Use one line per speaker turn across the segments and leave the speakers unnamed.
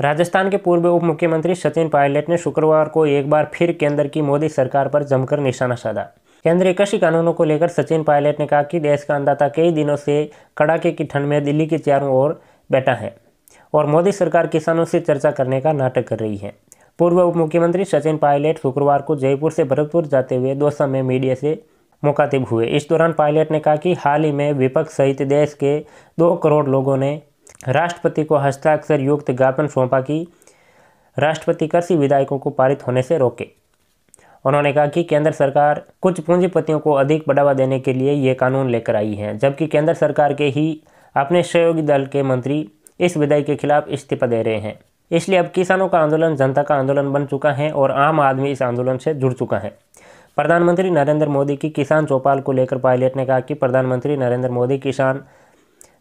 राजस्थान के पूर्व उप मुख्यमंत्री सचिन पायलट ने शुक्रवार को एक बार फिर केंद्र की मोदी सरकार पर जमकर निशाना साधा। केंद्रीय कृषि कानूनों को लेकर सचिन पायलट ने कहा कि देश का अंदाता कई दिनों से कड़ाके की ठंड में दिल्ली के चारों ओर बैठा है और मोदी सरकार किसानों से चर्चा करने का नाटक कर रही है। पूर्व उप मुख्यमंत्री सचिन पायलट शुक्रवार को जयपुर से भरतपुर जाते हुए दौसा में मीडिया से मुखातिब हुए। इस दौरान पायलट ने कहा कि हाल ही में विपक्ष सहित देश के दो करोड़ लोगों ने राष्ट्रपति को हस्ताक्षर युक्त ज्ञापन सौंपा कि राष्ट्रपति कृषि विधायकों को पारित होने से रोके। उन्होंने कहा कि केंद्र सरकार कुछ पूंजीपतियों को अधिक बढ़ावा देने के लिए ये कानून लेकर आई है, जबकि केंद्र सरकार के ही अपने सहयोगी दल के मंत्री इस विधेयक के खिलाफ इस्तीफा दे रहे हैं। इसलिए अब किसानों का आंदोलन, जनता का आंदोलन बन चुका है और आम आदमी इस आंदोलन से जुड़ चुका है। प्रधानमंत्री नरेंद्र मोदी की किसान चौपाल को लेकर पायलट ने कहा कि प्रधानमंत्री नरेंद्र मोदी किसान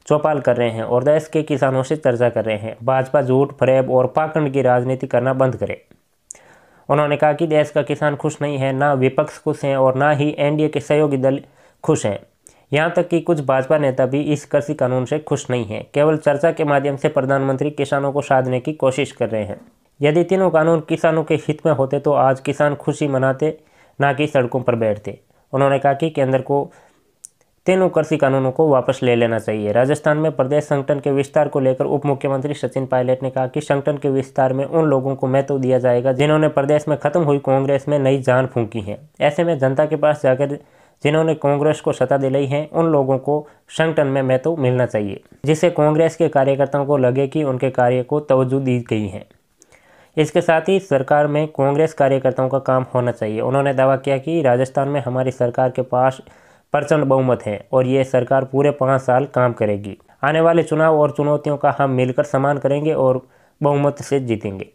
चौपाल कर रहे हैं और देश के किसानों से चर्चा कर रहे हैं। भाजपा झूठ, फरेब और पाखंड की राजनीति करना बंद करे। उन्होंने कहा कि देश का किसान खुश नहीं है, ना विपक्ष खुश हैं और ना ही एनडीए के सहयोगी दल खुश हैं। यहाँ तक कि कुछ भाजपा नेता भी इस कृषि कानून से खुश नहीं हैं। केवल चर्चा के माध्यम से प्रधानमंत्री किसानों को साधने की कोशिश कर रहे हैं। यदि तीनों कानून किसानों के हित में होते तो आज किसान खुशी मनाते, ना कि सड़कों पर बैठते। उन्होंने कहा कि केंद्र को तीनों कृषि कानूनों को वापस ले लेना चाहिए। राजस्थान में प्रदेश संगठन के विस्तार को लेकर उप मुख्यमंत्री सचिन पायलट ने कहा कि संगठन के विस्तार में उन लोगों को महत्व दिया जाएगा जिन्होंने प्रदेश में खत्म हुई कांग्रेस में नई जान फूंकी है। ऐसे में जनता के पास जाकर जिन्होंने कांग्रेस को सत्ता दिलाई है, उन लोगों को संगठन में महत्व मिलना चाहिए, जिससे कांग्रेस के कार्यकर्ताओं को लगे कि उनके कार्य को तवज्जो दी गई है। इसके साथ ही सरकार में कांग्रेस कार्यकर्ताओं का काम होना चाहिए। उन्होंने दावा किया कि राजस्थान में हमारी सरकार के पास प्रचंड बहुमत है और ये सरकार पूरे पाँच साल काम करेगी। आने वाले चुनाव और चुनौतियों का हम मिलकर सम्मान करेंगे और बहुमत से जीतेंगे।